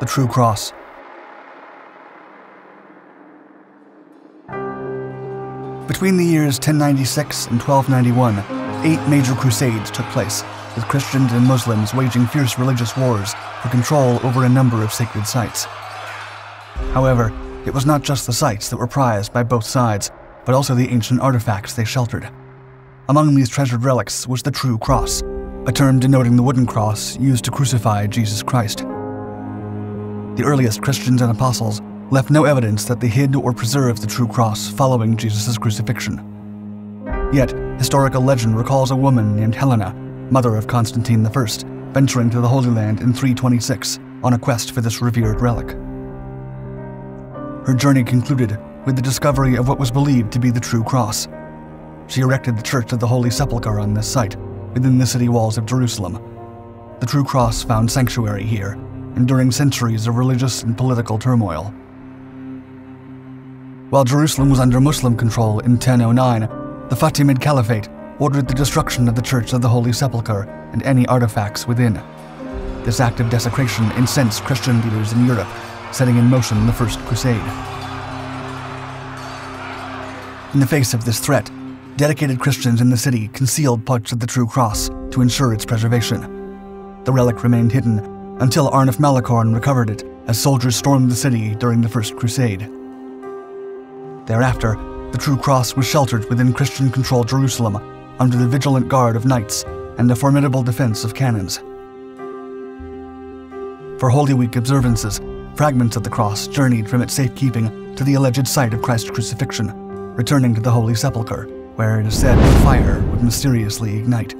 The True Cross. Between the years 1096 and 1291, eight major crusades took place, with Christians and Muslims waging fierce religious wars for control over a number of sacred sites. However, it was not just the sites that were prized by both sides, but also the ancient artifacts they sheltered. Among these treasured relics was the True Cross, a term denoting the wooden cross used to crucify Jesus Christ. The earliest Christians and apostles left no evidence that they hid or preserved the true cross following Jesus' crucifixion. Yet, historical legend recalls a woman named Helena, mother of Constantine I, venturing to the Holy Land in 326 on a quest for this revered relic. Her journey concluded with the discovery of what was believed to be the true cross. She erected the Church of the Holy Sepulchre on this site, within the city walls of Jerusalem. The true cross found sanctuary here, enduring centuries of religious and political turmoil. While Jerusalem was under Muslim control in 1009, the Fatimid Caliphate ordered the destruction of the Church of the Holy Sepulchre and any artifacts within. This act of desecration incensed Christian leaders in Europe, setting in motion the First Crusade. In the face of this threat, dedicated Christians in the city concealed parts of the true cross to ensure its preservation. The relic remained hidden until Arnulf Malecorne recovered it as soldiers stormed the city during the First Crusade. Thereafter, the true cross was sheltered within Christian controlled Jerusalem under the vigilant guard of knights and the formidable defense of cannons. For Holy Week observances, fragments of the cross journeyed from its safekeeping to the alleged site of Christ's crucifixion, returning to the Holy Sepulchre, where it is said the fire would mysteriously ignite.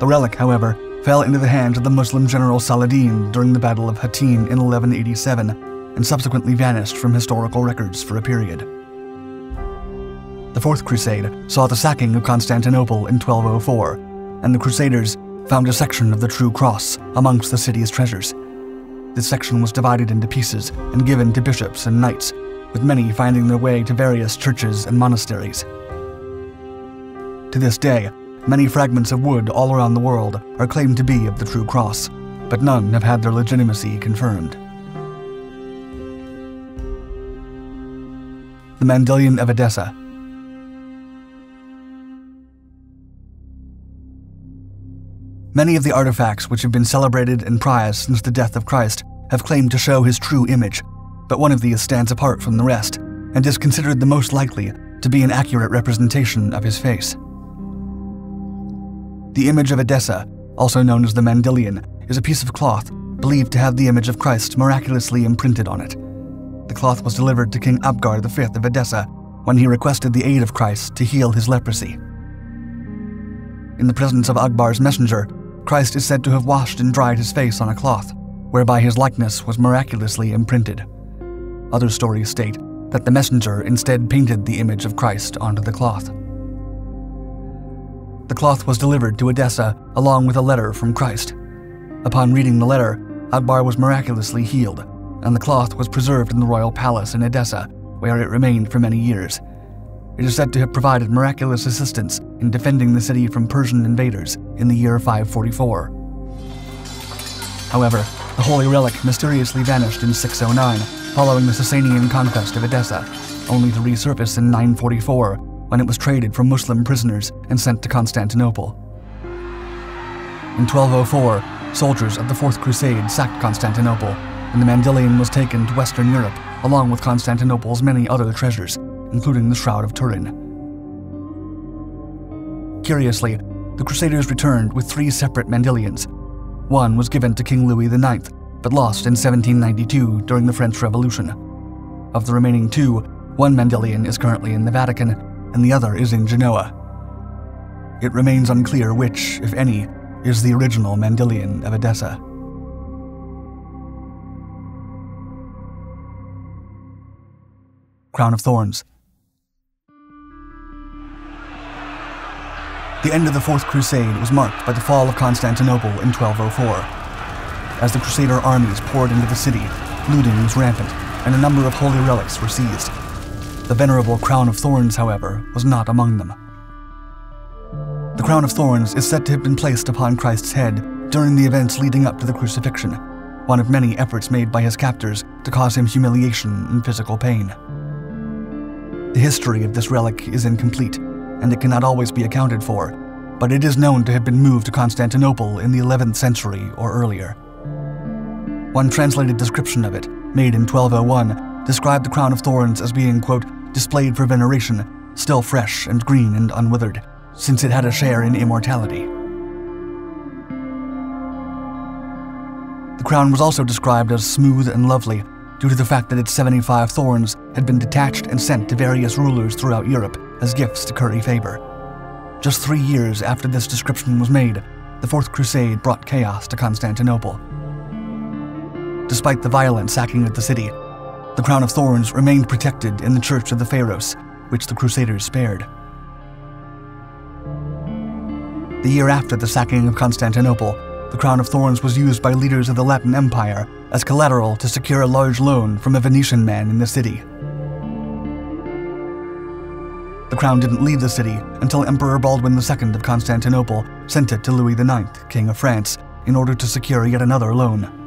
The relic, however, fell into the hands of the Muslim general Saladin during the Battle of Hattin in 1187 and subsequently vanished from historical records for a period. The Fourth Crusade saw the sacking of Constantinople in 1204, and the Crusaders found a section of the True Cross amongst the city's treasures. This section was divided into pieces and given to bishops and knights with many finding their way to various churches and monasteries. To this day, many fragments of wood all around the world are claimed to be of the true cross, but none have had their legitimacy confirmed. The Mandylion of Edessa. Many of the artifacts which have been celebrated and prized since the death of Christ have claimed to show his true image, but one of these stands apart from the rest and is considered the most likely to be an accurate representation of his face. The image of Edessa, also known as the Mandylion, is a piece of cloth believed to have the image of Christ miraculously imprinted on it. The cloth was delivered to King Abgar V of Edessa when he requested the aid of Christ to heal his leprosy. In the presence of Abgar's messenger, Christ is said to have washed and dried his face on a cloth, whereby his likeness was miraculously imprinted. Other stories state that the messenger instead painted the image of Christ onto the cloth. The cloth was delivered to Edessa along with a letter from Christ. Upon reading the letter, Abgar was miraculously healed, and the cloth was preserved in the royal palace in Edessa, where it remained for many years. It is said to have provided miraculous assistance in defending the city from Persian invaders in the year 544. However, the holy relic mysteriously vanished in 609 following the Sasanian conquest of Edessa, only to resurface in 944 when it was traded from Muslim prisoners and sent to Constantinople. In 1204, soldiers of the Fourth Crusade sacked Constantinople, and the Mandylion was taken to Western Europe along with Constantinople's many other treasures, including the Shroud of Turin. Curiously, the Crusaders returned with three separate Mandylions. One was given to King Louis IX, but lost in 1792 during the French Revolution. Of the remaining two, one Mandylion is currently in the Vatican, and the other is in Genoa. It remains unclear which, if any, is the original Mandylion of Edessa. Crown of Thorns. The end of the Fourth Crusade was marked by the fall of Constantinople in 1204. As the Crusader armies poured into the city, looting was rampant, and a number of holy relics were seized. The venerable crown of thorns, however, was not among them. The crown of thorns is said to have been placed upon Christ's head during the events leading up to the crucifixion, one of many efforts made by his captors to cause him humiliation and physical pain. The history of this relic is incomplete, and it cannot always be accounted for, but it is known to have been moved to Constantinople in the 11th century or earlier. One translated description of it, made in 1201, described the crown of thorns as being, quote, displayed for veneration, still fresh and green and unwithered, since it had a share in immortality. The crown was also described as smooth and lovely due to the fact that its 75 thorns had been detached and sent to various rulers throughout Europe as gifts to curry favor. Just three years after this description was made, the Fourth Crusade brought chaos to Constantinople. Despite the violent sacking of the city, the crown of thorns remained protected in the Church of the Pharos, which the Crusaders spared. The year after the sacking of Constantinople, the crown of thorns was used by leaders of the Latin Empire as collateral to secure a large loan from a Venetian man in the city. The crown didn't leave the city until Emperor Baldwin II of Constantinople sent it to Louis IX, King of France, in order to secure yet another loan.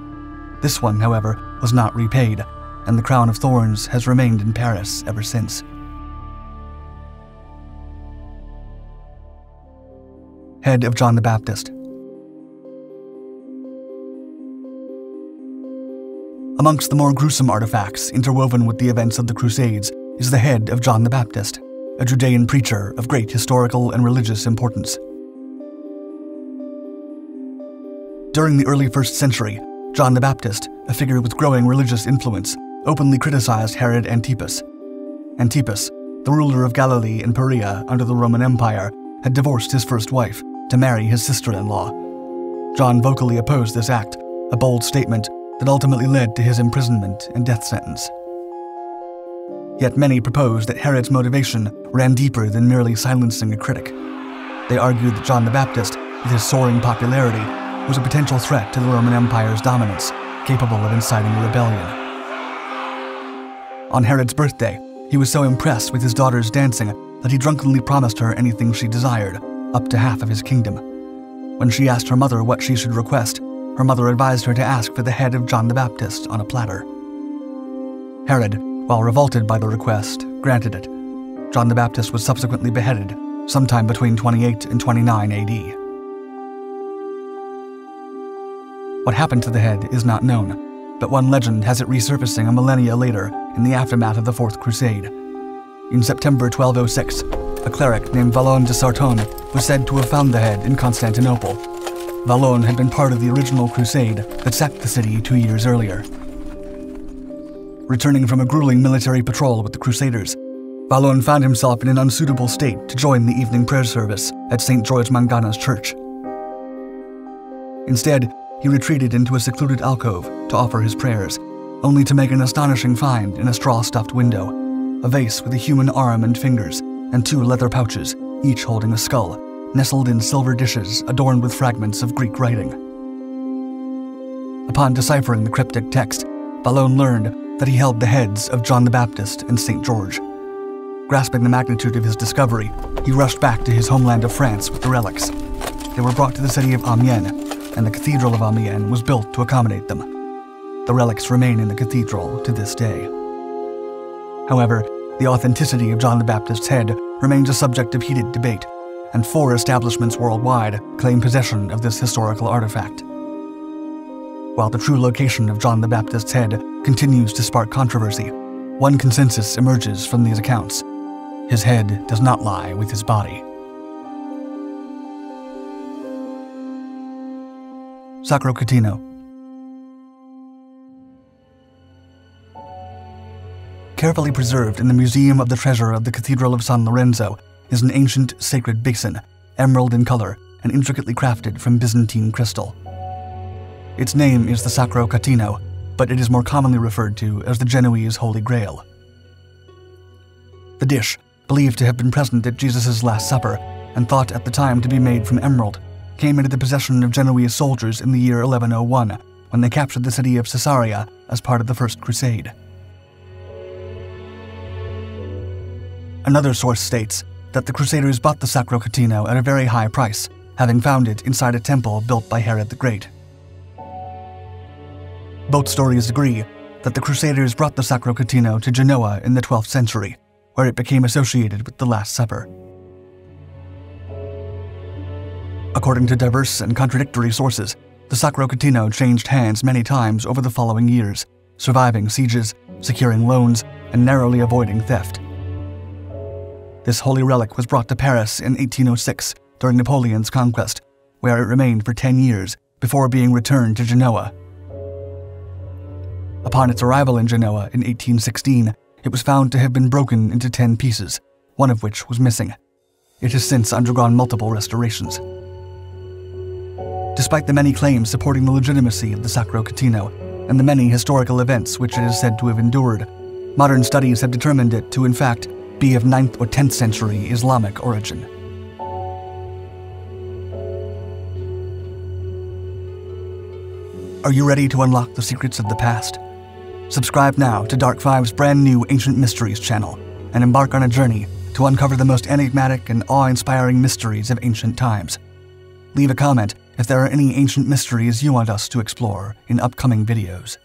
This one, however, was not repaid, and the crown of thorns has remained in Paris ever since. Head of John the Baptist. Amongst the more gruesome artifacts interwoven with the events of the Crusades is the head of John the Baptist, a Judean preacher of great historical and religious importance. During the early first century, John the Baptist, a figure with growing religious influence, openly criticized Herod Antipas. Antipas, the ruler of Galilee and Perea under the Roman Empire, had divorced his first wife to marry his sister in law. John vocally opposed this act, a bold statement that ultimately led to his imprisonment and death sentence. Yet many proposed that Herod's motivation ran deeper than merely silencing a critic. They argued that John the Baptist, with his soaring popularity, was a potential threat to the Roman Empire's dominance, capable of inciting a rebellion. On Herod's birthday, he was so impressed with his daughter's dancing that he drunkenly promised her anything she desired, up to half of his kingdom. When she asked her mother what she should request, her mother advised her to ask for the head of John the Baptist on a platter. Herod, while revolted by the request, granted it. John the Baptist was subsequently beheaded sometime between 28 and 29 AD. What happened to the head is not known, but one legend has it resurfacing a millennia later in the aftermath of the Fourth Crusade. In September 1206, a cleric named Valon de Sartone was said to have found the head in Constantinople. Valon had been part of the original crusade that sacked the city two years earlier. Returning from a grueling military patrol with the Crusaders, Valon found himself in an unsuitable state to join the evening prayer service at St. George Mangana's church. Instead, he retreated into a secluded alcove to offer his prayers, only to make an astonishing find in a straw stuffed window a vase with a human arm and fingers, and two leather pouches, each holding a skull, nestled in silver dishes adorned with fragments of Greek writing. Upon deciphering the cryptic text, Valon learned that he held the heads of John the Baptist and St. George. Grasping the magnitude of his discovery, he rushed back to his homeland of France with the relics. They were brought to the city of Amiens, and the Cathedral of Amiens was built to accommodate them. The relics remain in the cathedral to this day. However, the authenticity of John the Baptist's head remains a subject of heated debate, and four establishments worldwide claim possession of this historical artifact. While the true location of John the Baptist's head continues to spark controversy, one consensus emerges from these accounts. His head does not lie with his body. Sacro Catino. Carefully preserved in the Museum of the Treasure of the Cathedral of San Lorenzo is an ancient sacred basin, emerald in color and intricately crafted from Byzantine crystal. Its name is the Sacro Catino, but it is more commonly referred to as the Genoese Holy Grail. The dish, believed to have been present at Jesus' Last Supper and thought at the time to be made from emerald, came into the possession of Genoese soldiers in the year 1101 when they captured the city of Caesarea as part of the First Crusade. Another source states that the Crusaders bought the Sacro Catino at a very high price, having found it inside a temple built by Herod the Great. Both stories agree that the Crusaders brought the Sacro Catino to Genoa in the 12th century, where it became associated with the Last Supper. According to diverse and contradictory sources, the Sacro Catino changed hands many times over the following years, surviving sieges, securing loans, and narrowly avoiding theft. This holy relic was brought to Paris in 1806 during Napoleon's conquest, where it remained for 10 years before being returned to Genoa. Upon its arrival in Genoa in 1816, it was found to have been broken into 10 pieces, one of which was missing. It has since undergone multiple restorations. Despite the many claims supporting the legitimacy of the Sacro Catino and the many historical events which it is said to have endured, modern studies have determined it to, in fact, be of 9th or 10th century Islamic origin. Are you ready to unlock the secrets of the past? Subscribe now to Dark5's brand new Ancient Mysteries channel and embark on a journey to uncover the most enigmatic and awe inspiring mysteries of ancient times. Leave a comment if there are any ancient mysteries you want us to explore in upcoming videos.